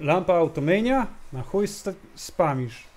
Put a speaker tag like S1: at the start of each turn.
S1: Lampa automania? Na chuj spamisz.